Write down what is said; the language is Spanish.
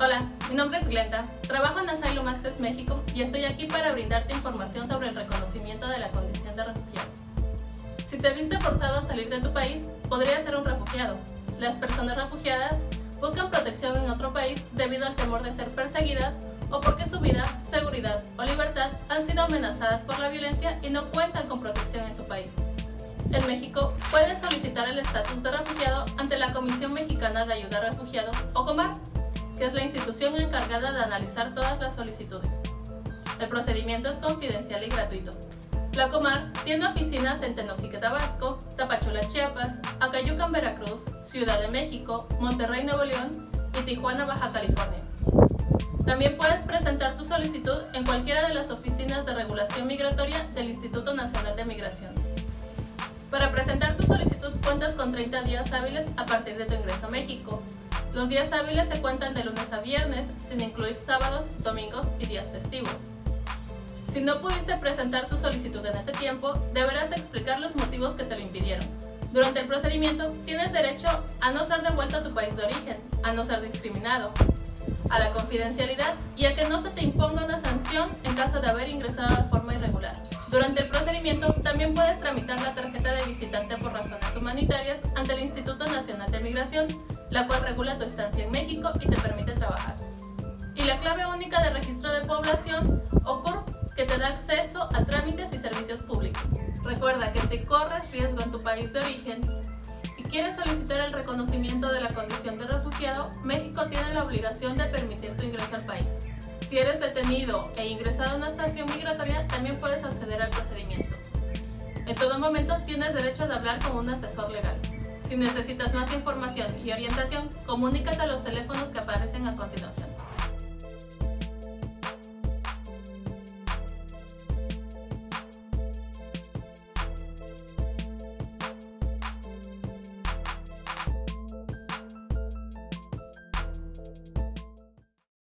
Hola, mi nombre es Glenda, trabajo en Asylum Access México y estoy aquí para brindarte información sobre el reconocimiento de la condición de refugiado. Si te viste forzado a salir de tu país, podrías ser un refugiado. Las personas refugiadas buscan protección en otro país debido al temor de ser perseguidas o porque su vida, seguridad o libertad han sido amenazadas por la violencia y no cuentan con protección en su país. En México, puedes solicitar el estatus de refugiado ante la Comisión Mexicana de Ayuda a Refugiados, o COMAR, que es la institución encargada de analizar todas las solicitudes. El procedimiento es confidencial y gratuito. La Comar tiene oficinas en Tenosique, Tabasco, Tapachula, Chiapas, Acayucan, Veracruz, Ciudad de México, Monterrey, Nuevo León y Tijuana, Baja California. También puedes presentar tu solicitud en cualquiera de las oficinas de regulación migratoria del Instituto Nacional de Migración. Para presentar tu solicitud cuentas con 30 días hábiles a partir de tu ingreso a México. Los días hábiles se cuentan de lunes a viernes, sin incluir sábados, domingos y días festivos. Si no pudiste presentar tu solicitud en ese tiempo, deberás explicar los motivos que te lo impidieron. Durante el procedimiento, tienes derecho a no ser devuelto a tu país de origen, a no ser discriminado, a la confidencialidad y a que no se te imponga una sanción en caso de haber ingresado de forma procedimiento, también puedes tramitar la tarjeta de visitante por razones humanitarias ante el Instituto Nacional de Migración, la cual regula tu estancia en México y te permite trabajar. Y la clave única de registro de población o CURP, que te da acceso a trámites y servicios públicos. Recuerda que si corres riesgo en tu país de origen y quieres solicitar el reconocimiento de la condición de refugiado, México tiene la obligación de permitir tu ingreso al país. Si eres detenido e ingresado a una estación migratoria, también puedes acceder al procedimiento. En todo momento tienes derecho de hablar con un asesor legal. Si necesitas más información y orientación, comunícate a los teléfonos que aparecen a continuación.